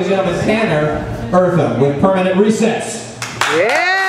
Ladies and gentlemen, Tanner Eartham with permanent recess. Yeah!